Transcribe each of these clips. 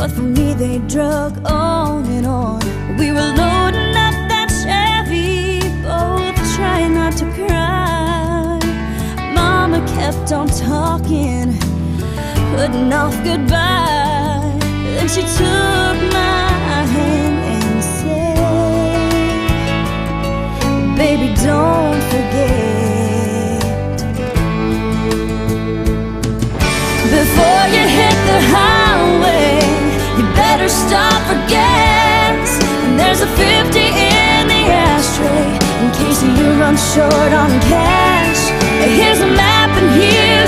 But for me, they drug on and on. We were loading up that Chevy, both trying not to cry. Mama kept on talking, putting off goodbye. Then she took my hand and said, Baby, don't run short on cash. Here's a map and here's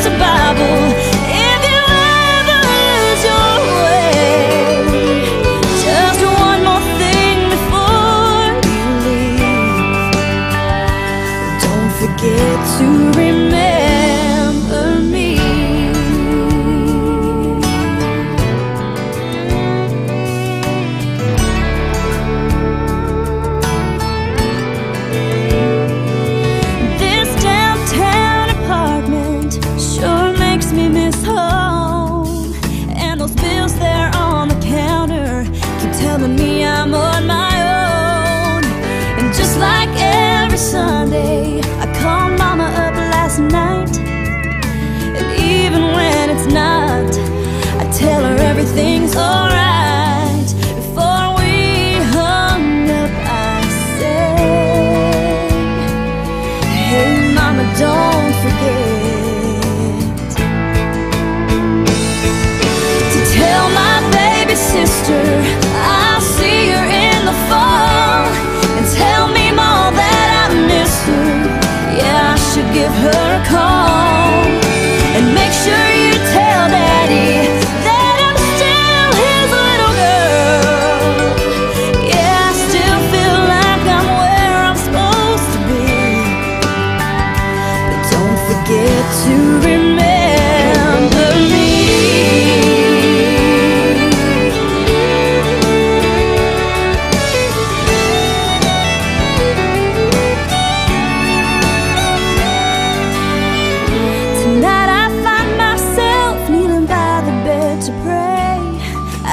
every Sunday, I called mama up last night. And even when it's not, I tell her everything's alright. Before we hung up, I said, Hey, mama, don't forget to tell my baby sister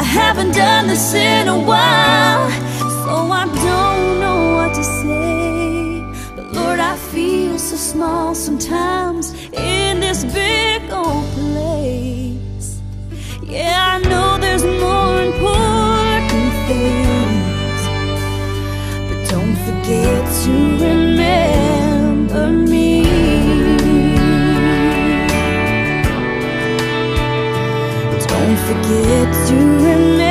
haven't done this in a while, so I don't know what to say. But Lord, I feel so small sometimes in this big old place. Yeah, I know Forget to remember